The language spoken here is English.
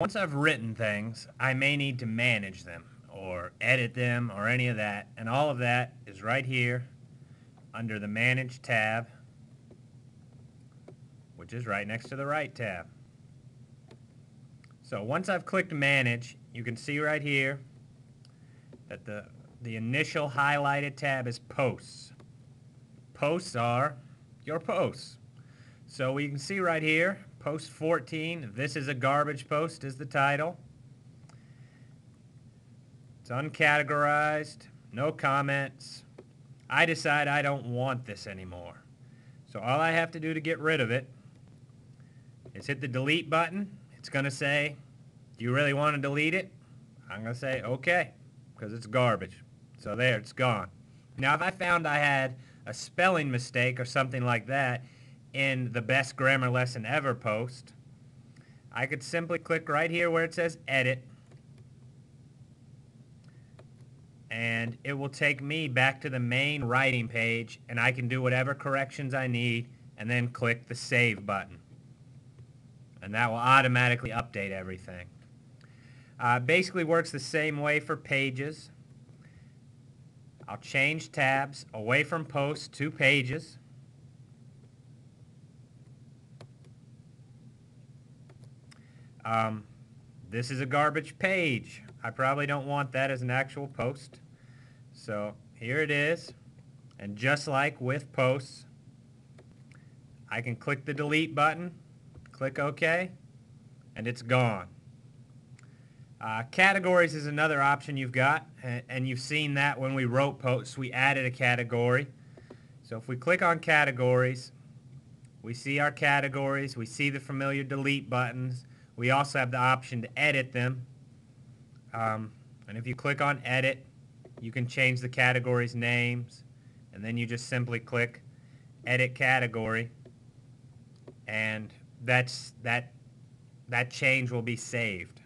once I've written things, I may need to manage them or edit them or any of that. And all of that is right here under the Manage tab, which is right next to the Write tab. So once I've clicked Manage, you can see right here that the, the initial highlighted tab is Posts. Posts are your posts. So we can see right here, Post 14, this is a garbage post is the title. It's uncategorized, no comments. I decide I don't want this anymore. So all I have to do to get rid of it is hit the delete button. It's going to say, do you really want to delete it? I'm going to say, okay, because it's garbage. So there, it's gone. Now if I found I had a spelling mistake or something like that, in the best grammar lesson ever post, I could simply click right here where it says edit and it will take me back to the main writing page and I can do whatever corrections I need and then click the save button and that will automatically update everything. Uh, basically works the same way for pages. I'll change tabs away from posts to pages. Um, this is a garbage page. I probably don't want that as an actual post. So here it is. And just like with posts, I can click the delete button, click OK, and it's gone. Uh, categories is another option you've got, and you've seen that when we wrote posts, we added a category. So if we click on categories, we see our categories, we see the familiar delete buttons, we also have the option to edit them. Um, and if you click on edit, you can change the categories names. And then you just simply click edit category. And that's, that, that change will be saved.